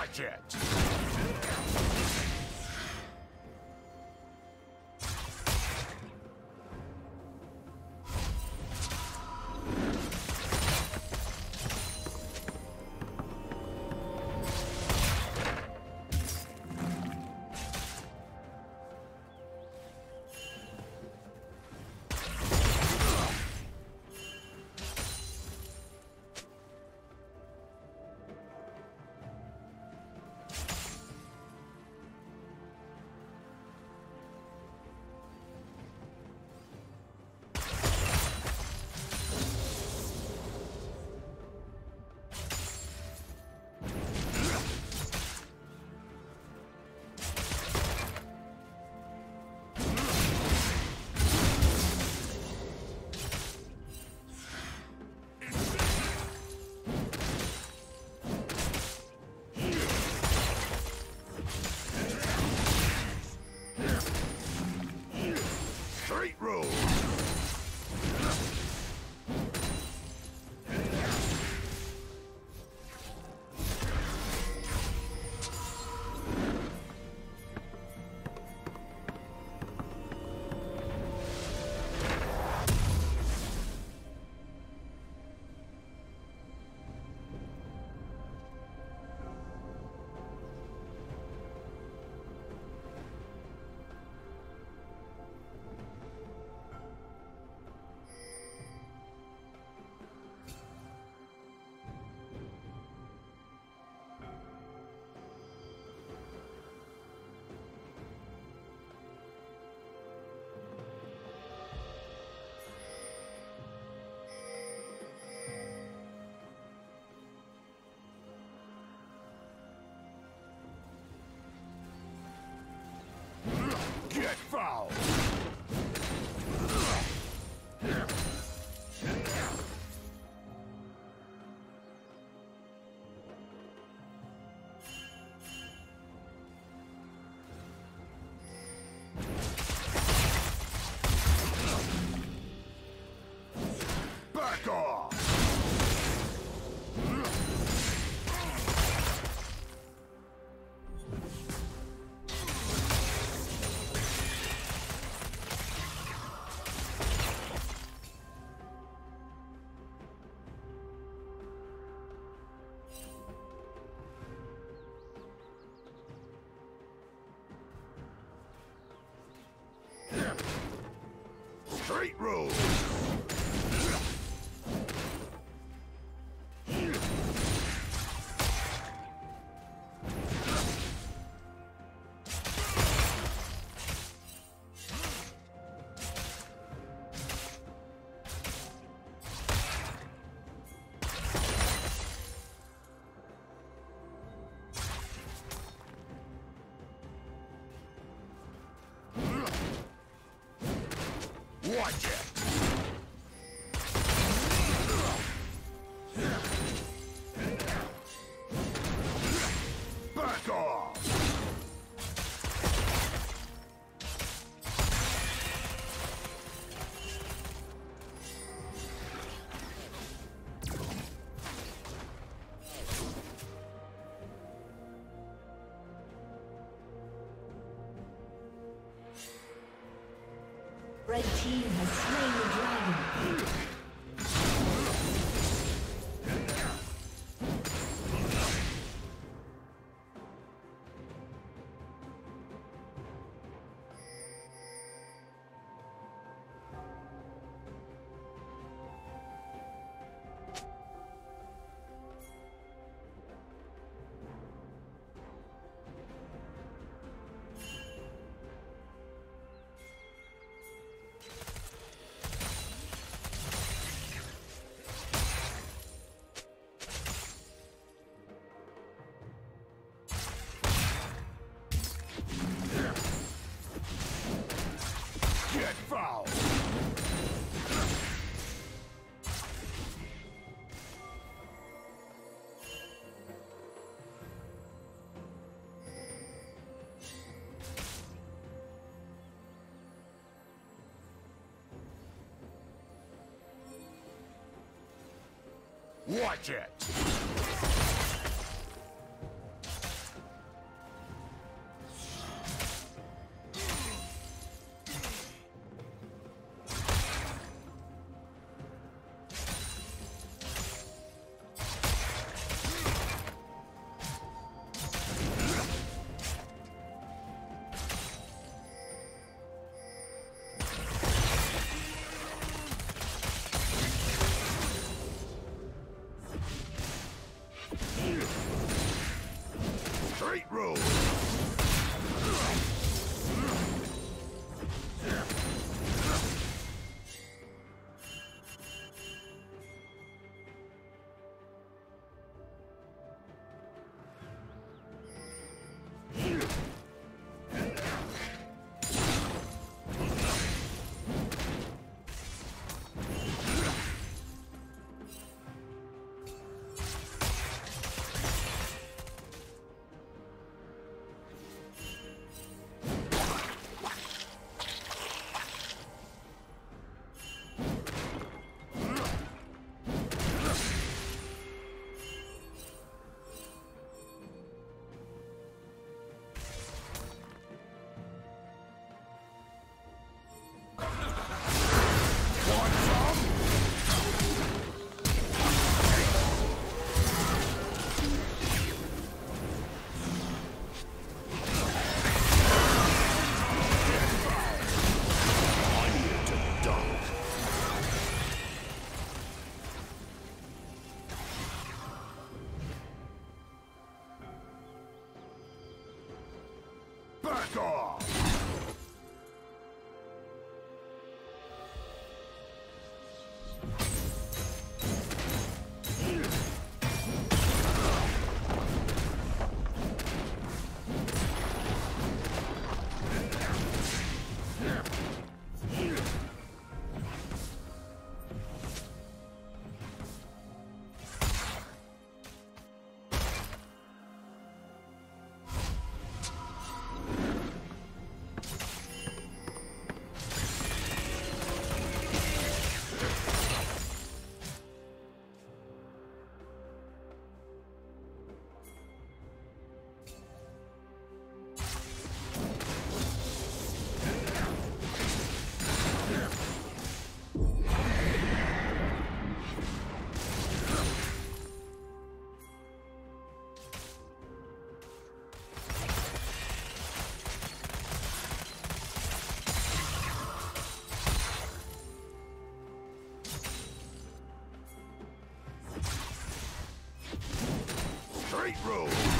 Watch it! Straight road! Red team Watch it! straight road.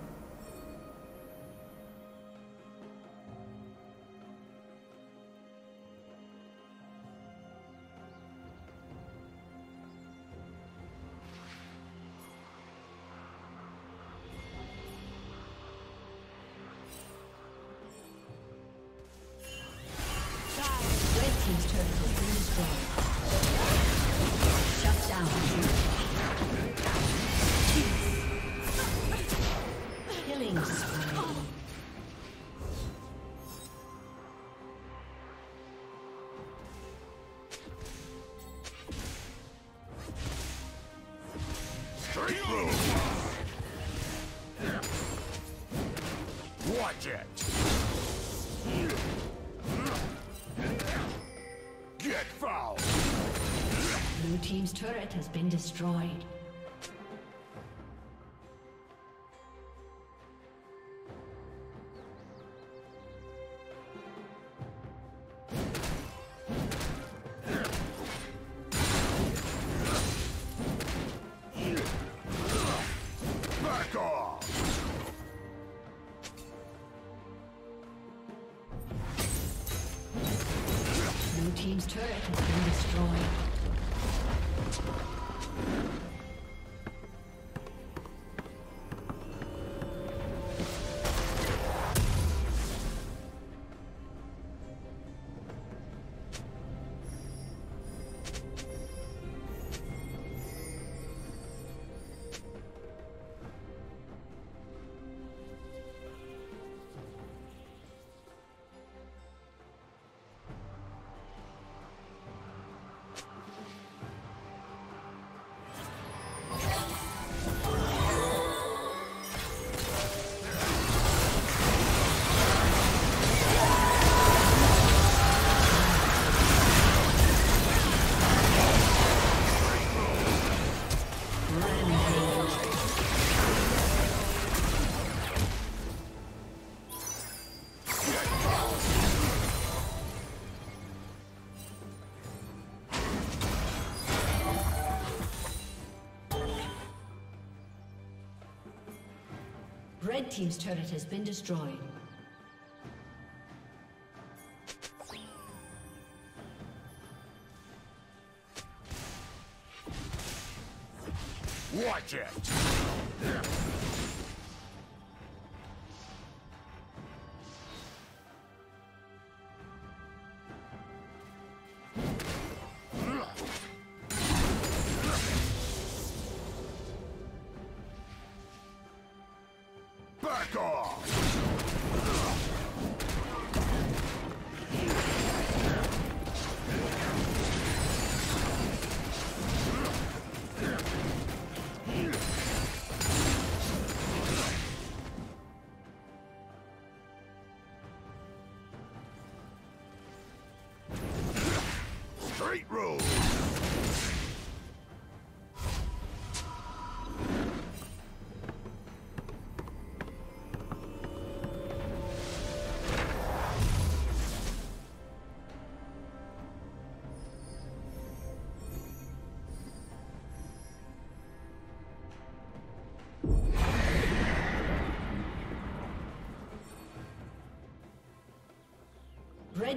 Watch it! Get foul! Blue Team's turret has been destroyed. Team's turret has been destroyed. Watch it!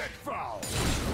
Get foul.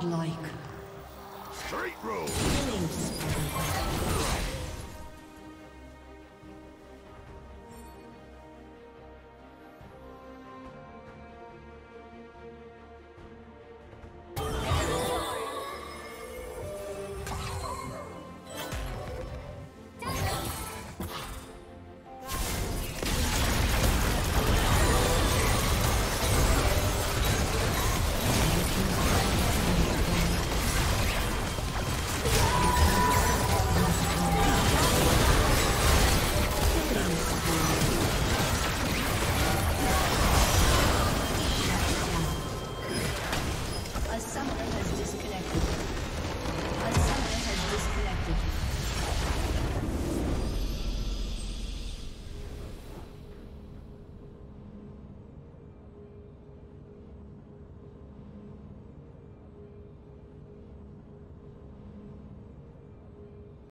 Godlike.